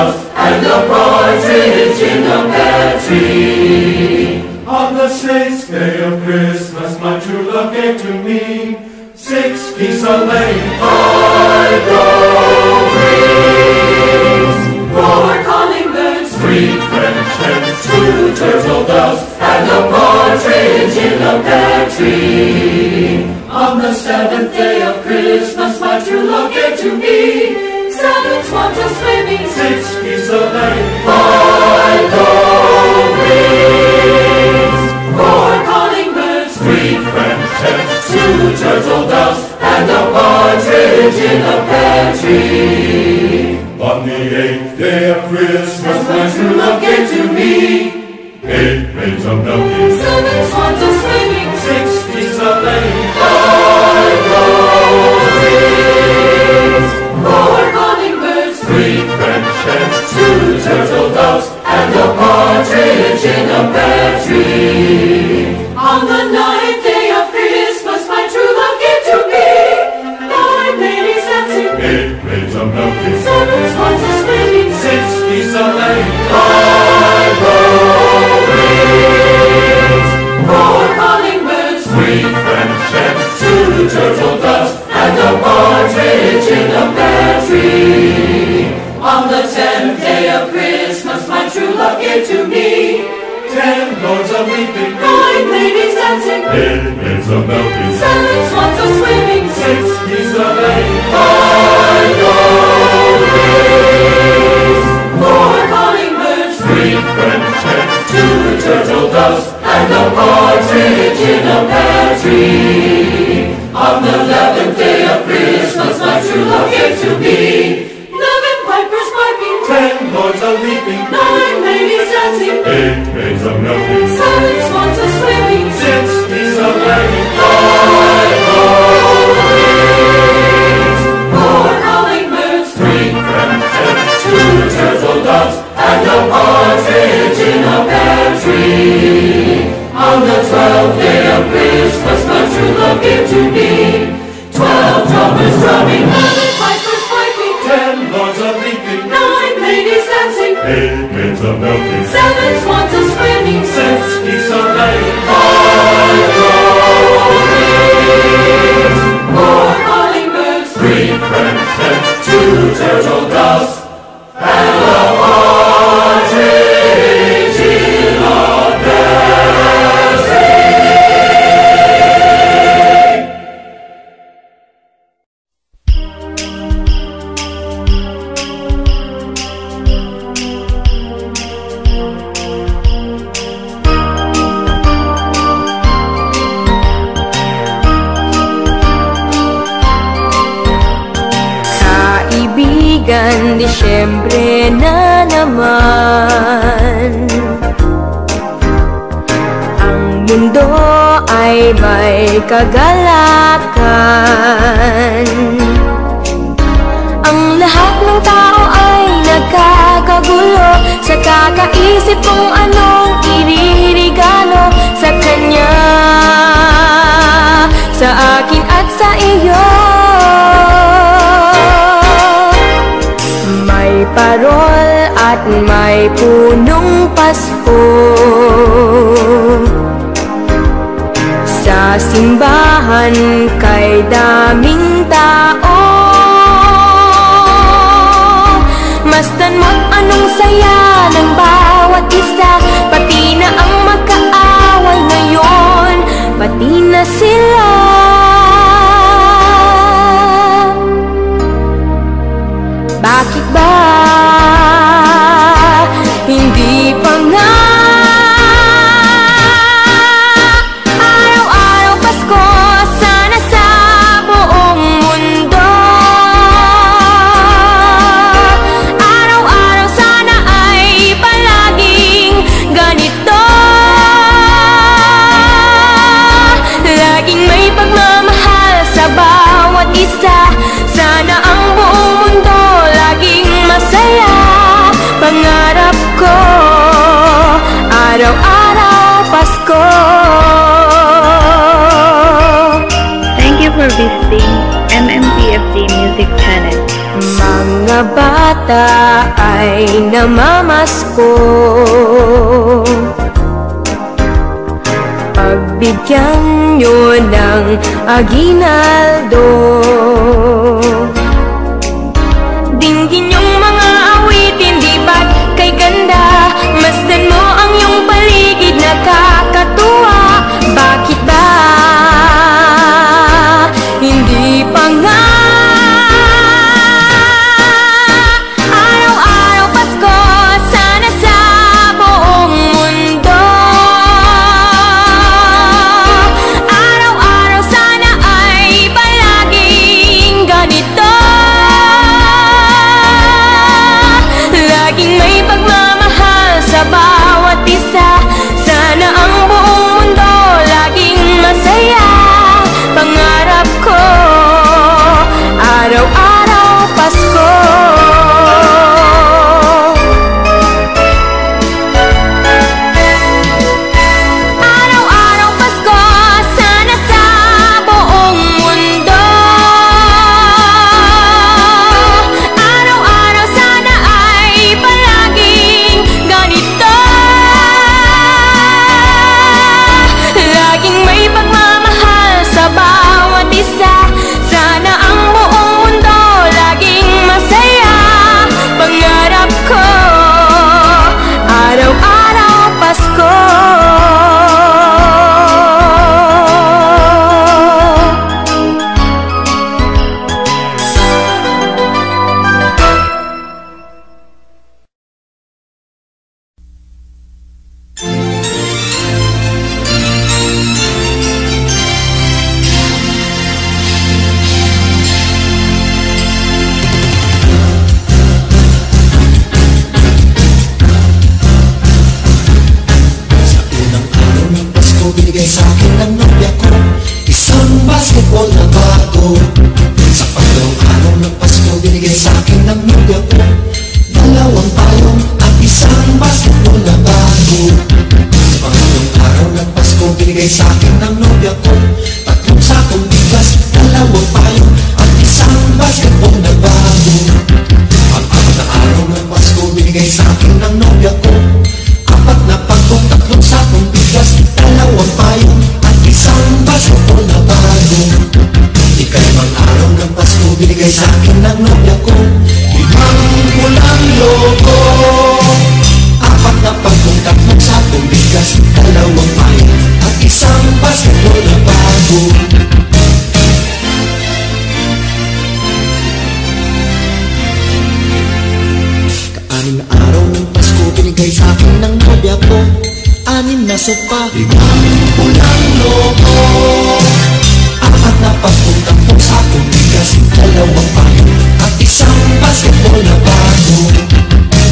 doves, and a partridge in a pear tree. On the sixth day of Christmas, my true love gave to me six geese a laying, Five gold rings, four calling birds, three French hens, two turtle doves. and a partridge in a pear tree. On the seventh day of Christmas, my true love gave to me seven swans are swimming, weeping, nine ladies dancing, eight maids of nothing, silence. Kakaisip kung anong iririgalo sa kanya Sa akin at sa iyo. May parol at may punong Pasko. Sa simbahan kay daming tao. Masdan mo't anong saya ng bawat kasih MMPFD Music Channel. Mga bata ay namamasko Pagbigyan nyo ng aginaldo Dinggin yung binigay sa akin ng nobya ko Anim na sopa Limang pulang logo Apat na pagpuntampong sakong bigas Dalawang payo at isang basketball na bago.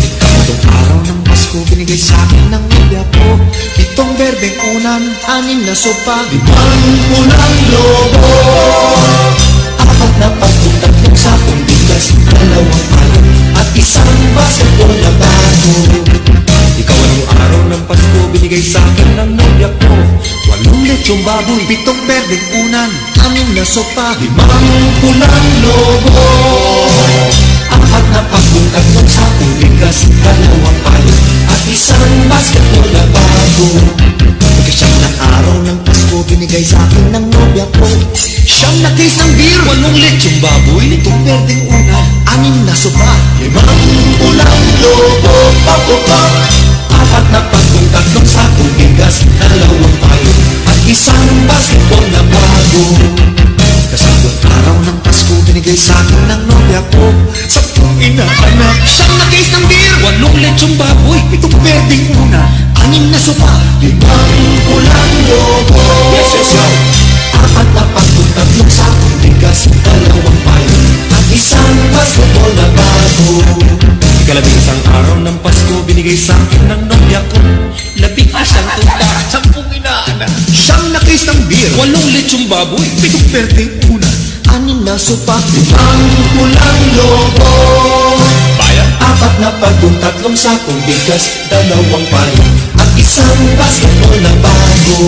Ikamatong araw ng Pasko binigay sa akin ng nobya ko Pitong berdeng unan, anim na sopa. Limang pulang logo Apat na pagpuntampong sakong bigas Dalawang payo at isang basketball na bago Ikaw anong araw ng Pasko binigay sa akin ng nobya ko. Walong lechong baboy, pitong berdeng unan Anim na sopa, limang pulang logo Apat na pagkong tatlong sakong bigas Dalawang payo at isang basketball na bago Ikasyam na araw ng Pasko binigay sa akin ng nobya ko. Siyam na case ng beer, walong lechong baboy Itong berdeng una, anim na sopa. Limang pulang logo, papupa Apat na pagkong tatlong sakong bigas Dalawang payo at isang basketball na Kasampung araw ng Pasko binigay sa akin ng nobya ko. Sa tuwing inaanak Siyam na case ng beer Walong lechong baboy Pitong pwedeng una. Anim na sopa Limang kulang lobo. Yes, yes, yo. Apat na pagkuntag yung sakong bigas Dalawang payo At isang basketball na bago. Ikalabing isang araw ng Pasko binigay sa akin ng nobya ko. Labing asang tuta Sampung inaanak. Siyam na case ng beer Walong lechong baboy Pitong pwedeng sopa, limang pulang lobo. Bayan Apat na pagkong tatlong sakong bigas, dalawang payo, at isang basketball na bago.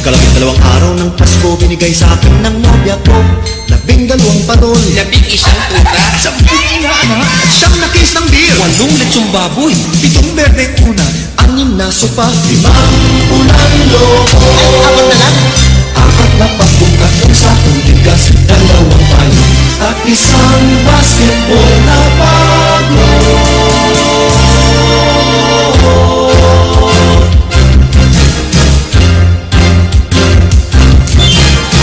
Ikalabing dalawang araw ng Pasko, binigay sa akin ng nobya ko, labing dalawang parol. Labing isang tuta Sampung inaana, siyam na case ng beer, Walong lechong baboy pitong berdeng una, anim na sopa, limang pulang lobo. Apat na lang. Apat na pagkong tatlong sakong bigas, dalawang payo, at isang basketball na bago.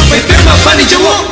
May pirma pa ni Jawo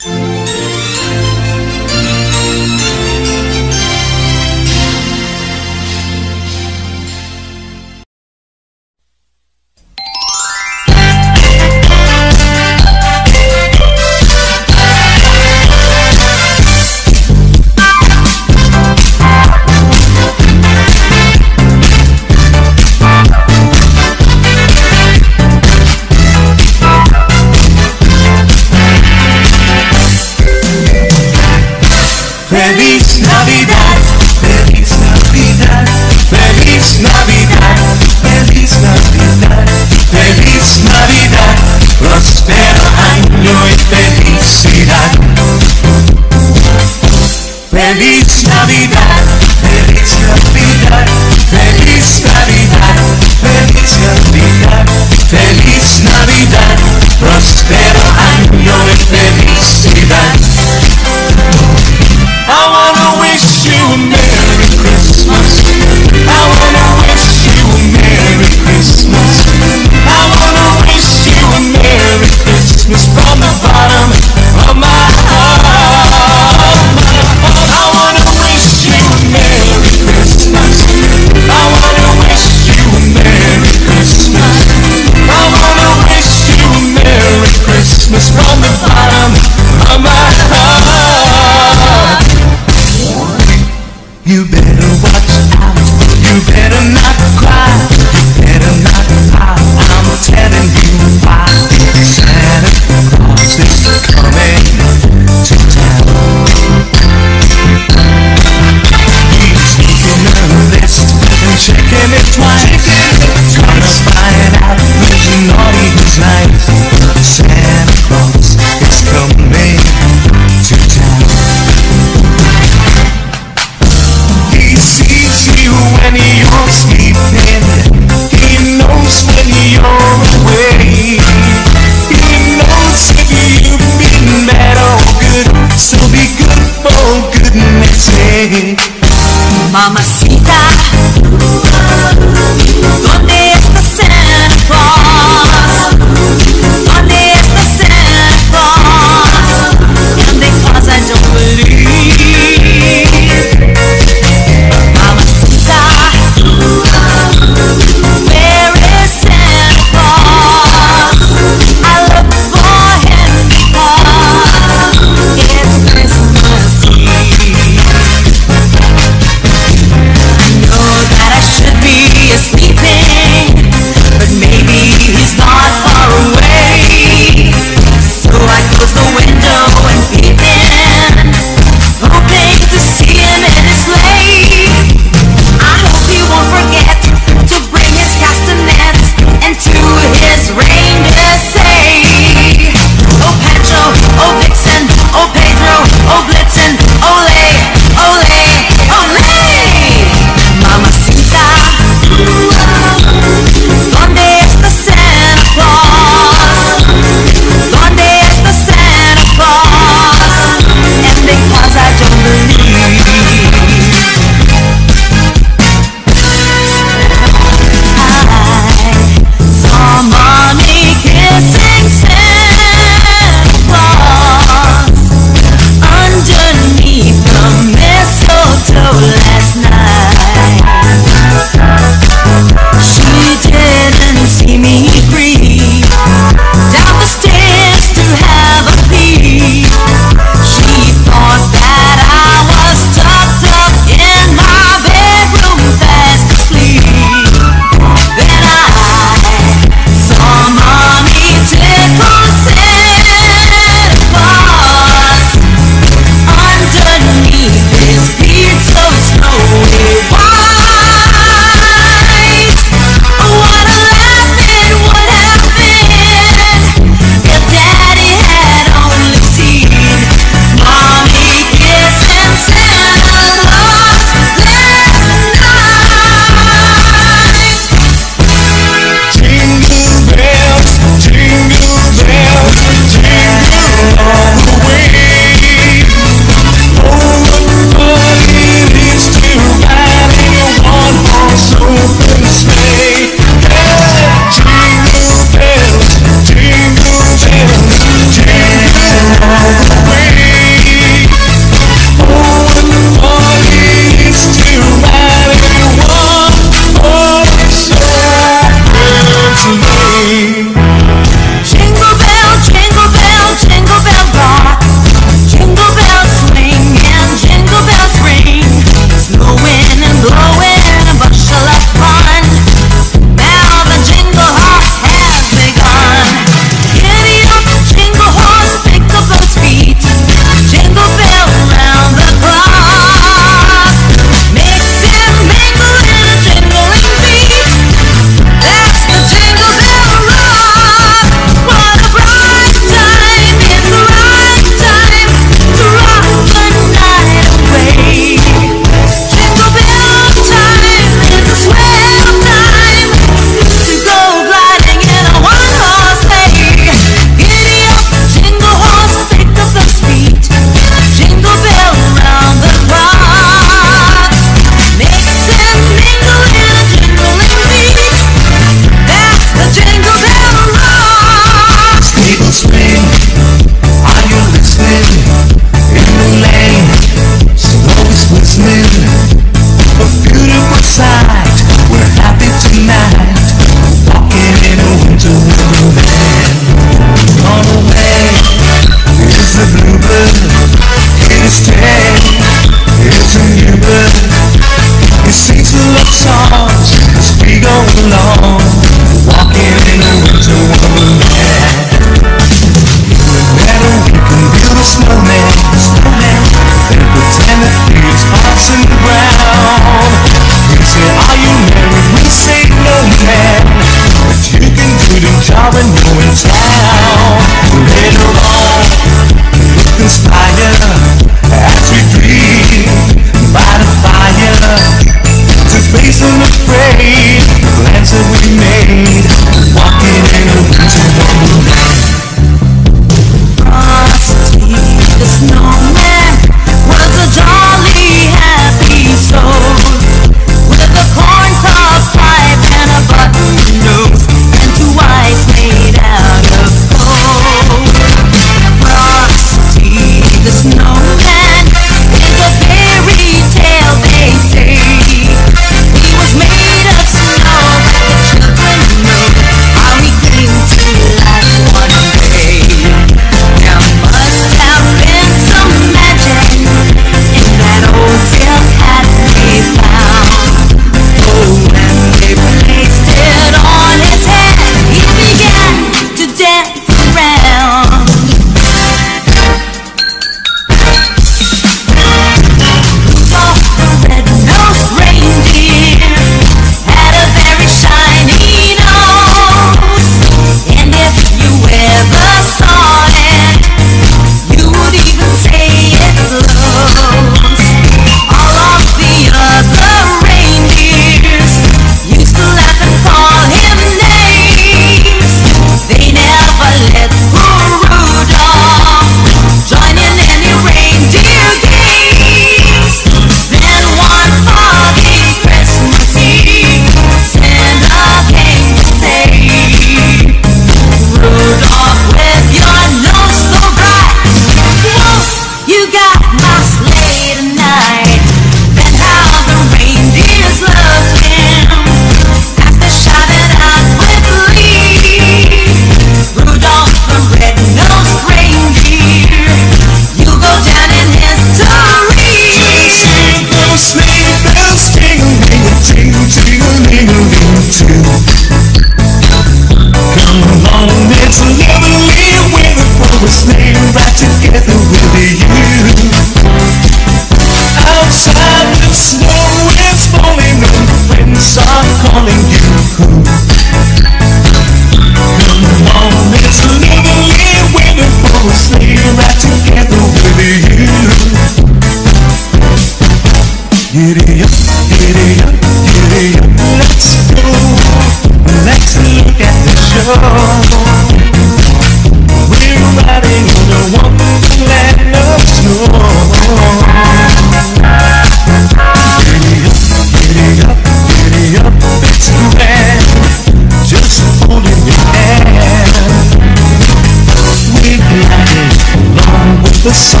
song.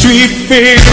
Sweet fear.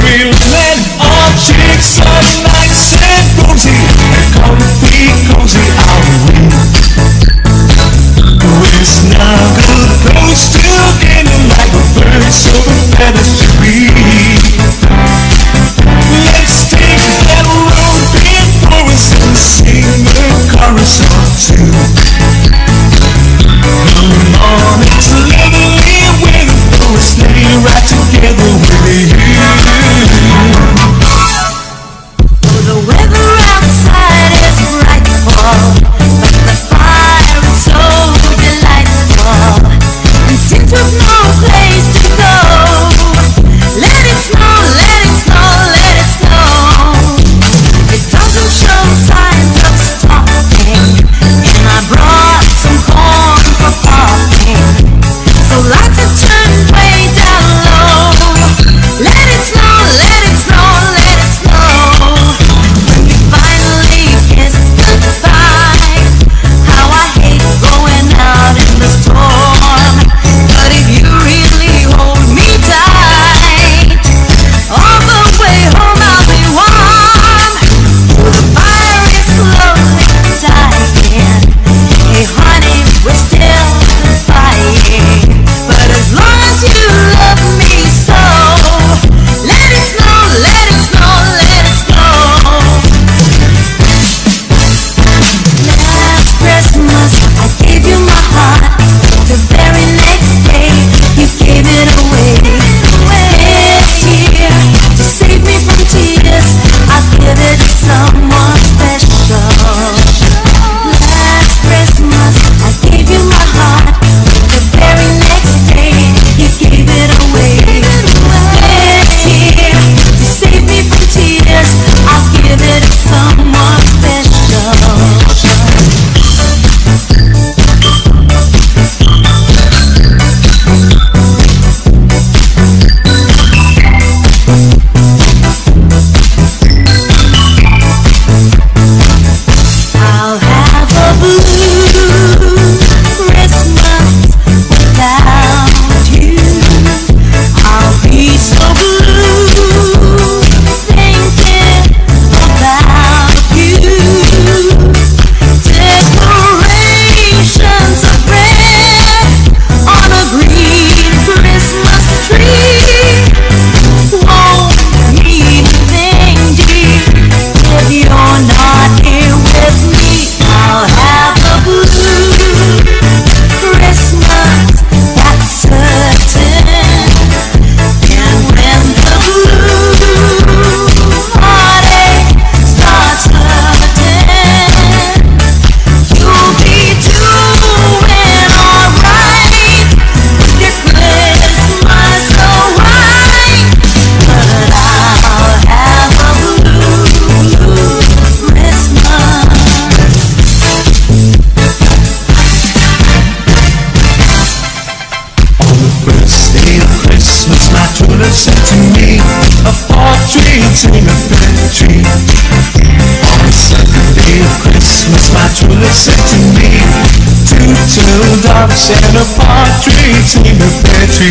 Santa partridge in a the pantry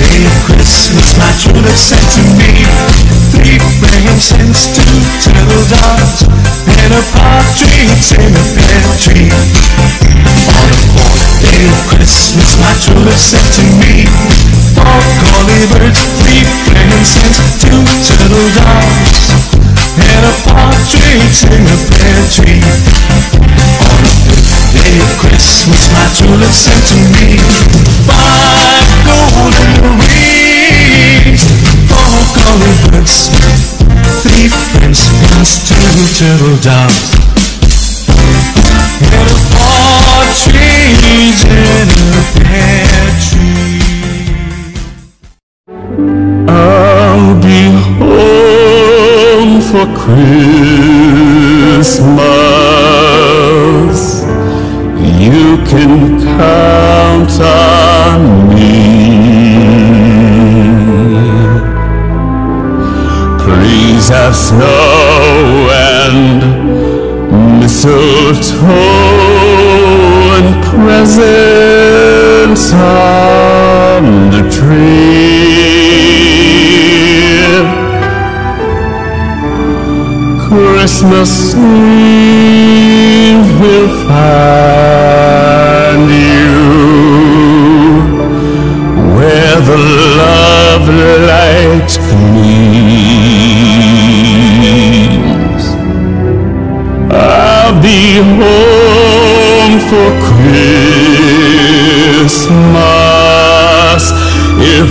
Day of Christmas my true love sent to me. Three frames and two turtle doves. And a partridge in a pear tree. On the fourth day of Christmas my true love sent to me Four collie birds, three frames and two turtle doves. And a partridge in the pantry to listen to me. Five golden rings, four calling birds, three friends, and two turtle doves. And a partridge in a pear tree. I'll be home for Christmas. of tone, presence and dream. Christmas Eve will find. home for Christmas. If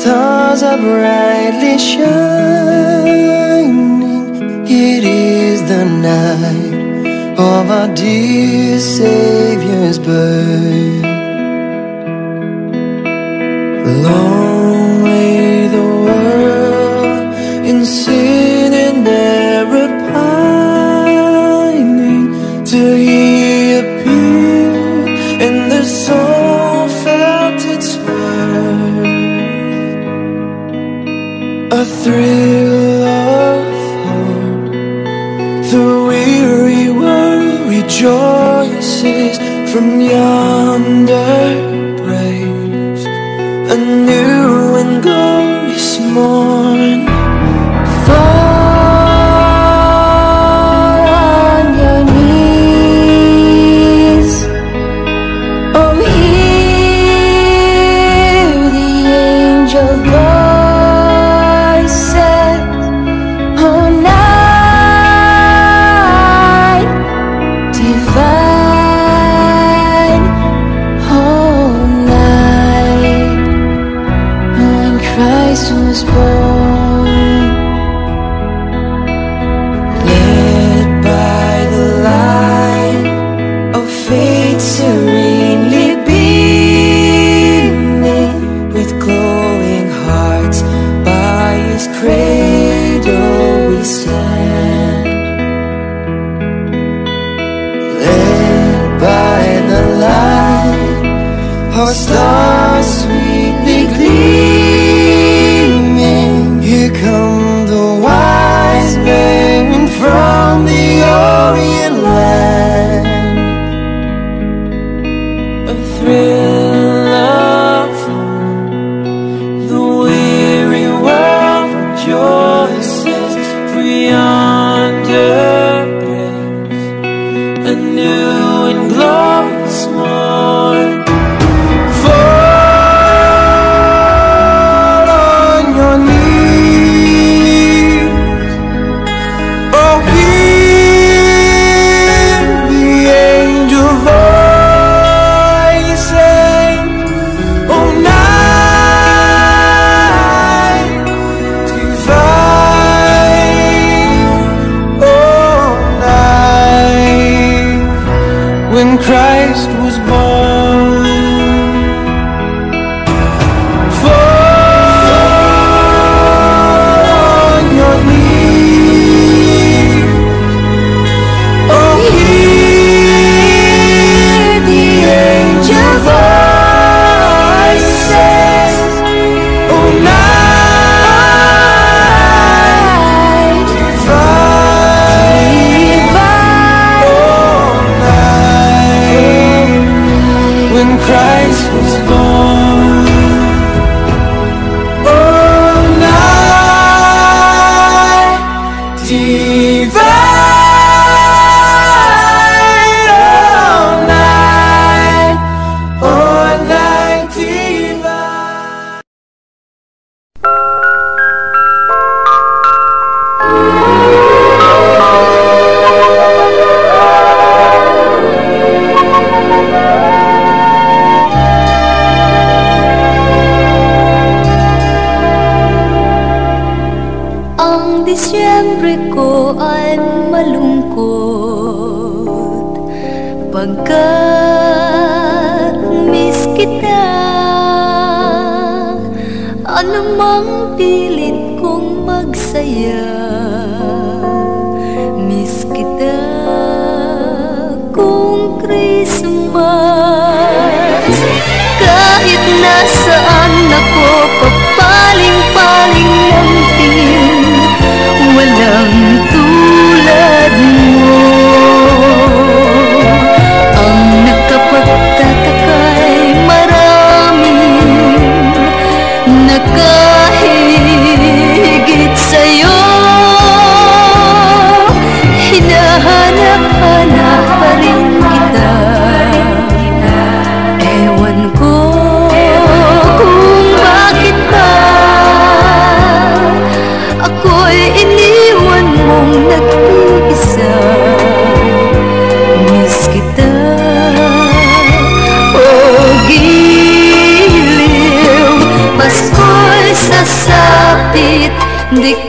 stars are brightly shining. It is the night of our dear Savior's birth. Lord. Nakahigit Dik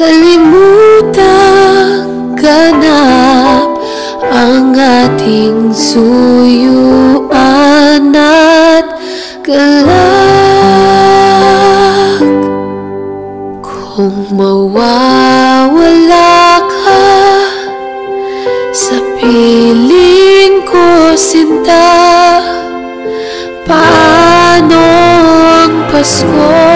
Kalimutan ganap ang ating suyuan at galak Kung mawawala ka sa piling ko sinta Paano ang Pasko?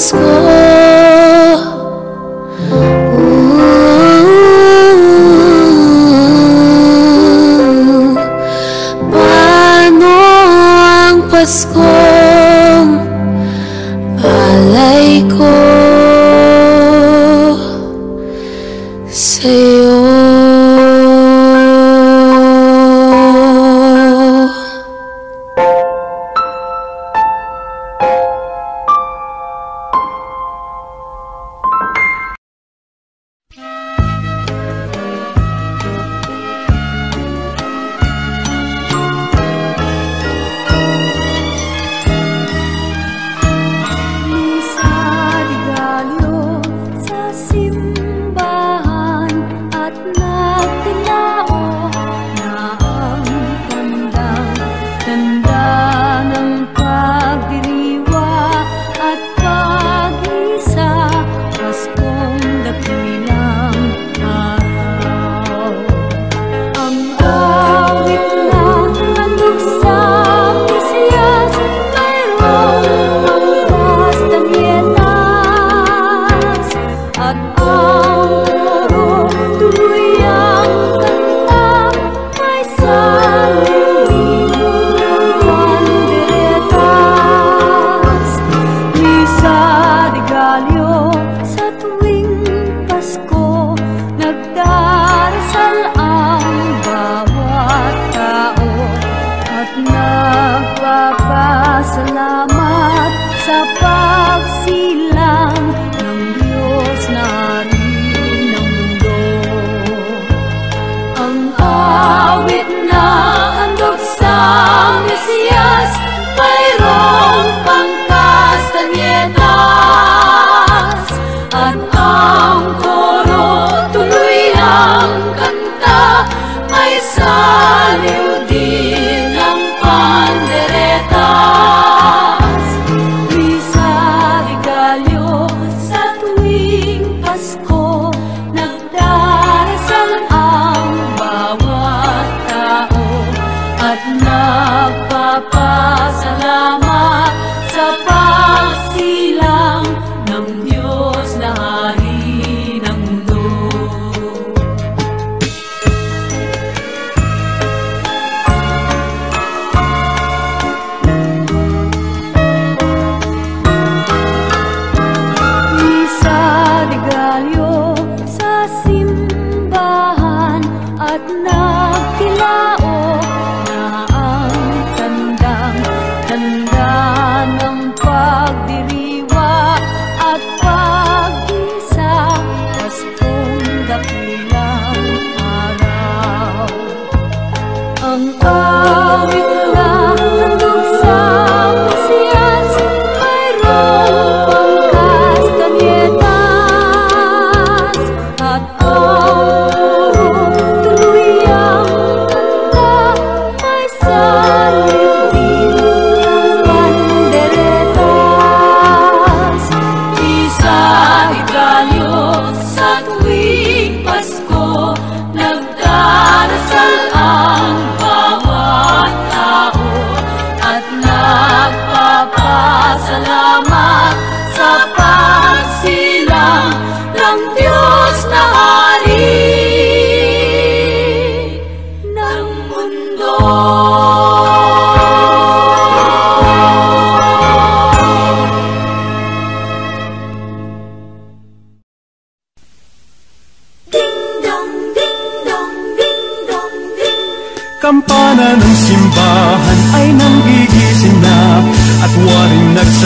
school.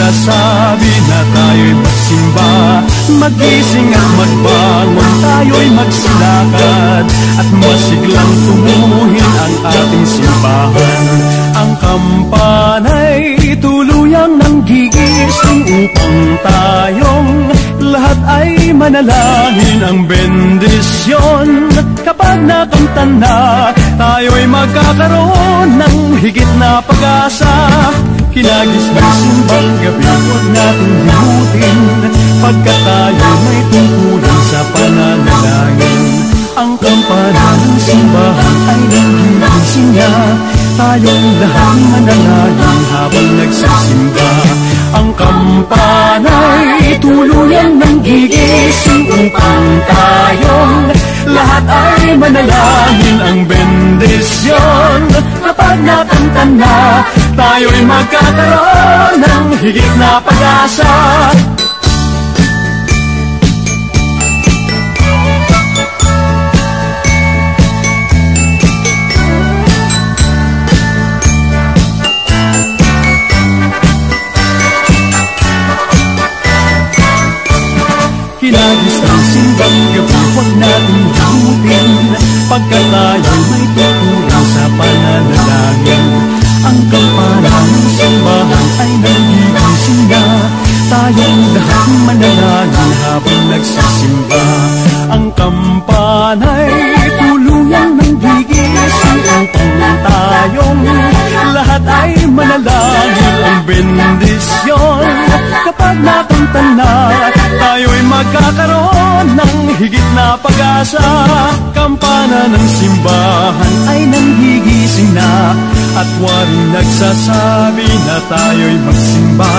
Nagsasabi na tayo'y magsimba Magising at magbangon, tayo'y magsilakad. At masiglang tumuhin ang ating simbahan. Ang kampana'y tuluyang nanggigising upang tayong lahat ay manalangin ang bendisyon. Kapag nakamtan na, tayo'y magkakaroon ng higit na pag-asa Kinagis ng simbang gabi, huwag natin limutin. Pagkat tayo may tungkulin sa pananalangin. Ang kampana ng simbahan ay nagigising na Tayong lahat manalangin habang nagsisimba. Ang kampana'y tuluyang nang gigising upang tayong lahat ay manalangin. Ang bendisyon Kapag nakamtan na, tayo'y magkakaroon ng higit na pag-asa Tayong lahat manalangin habang nagsisimba. Ang kampana'y tulungan ng gigising Upang tayong lahat ay manalangin. Ang bendisyon kapag nakamtan na magkakaroon ng higit na pag-asa. Kampana ng simbahan ay nanggigising na. At waring nagsasabi na tayo'y magsimba.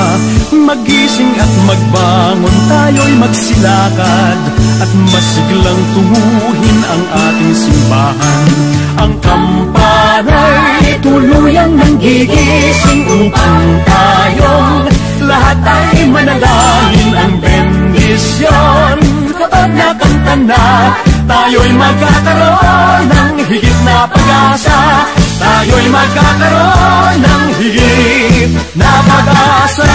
Magising at magbangon tayo'y magsilakad. At masiglang tunguhin ang ating simbahan. Ang kampana'y tuluyang nanggigising upang tayong lahat ay manalangin ang ambisyon Kapag nakanta na Tayo'y magkakaroon ng higit na pag-asa. Tayo'y magkakaroon ng higit na pag-asa.